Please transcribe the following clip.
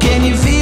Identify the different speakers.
Speaker 1: Quem you feel?